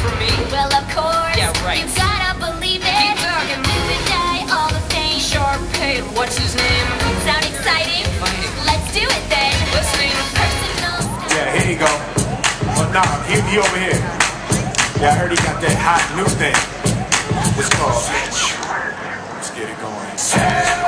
from me? Well, of course. Yeah, right. You gotta believe it. Keep talking. Do and die, all the same. Sharpay, what's his name? Sound exciting? Let's do it then. Listening. Personal. Yeah, here you go. Oh, nah, he he over here. Yeah, I heard he got that hot new thing. It's called Let's get it going.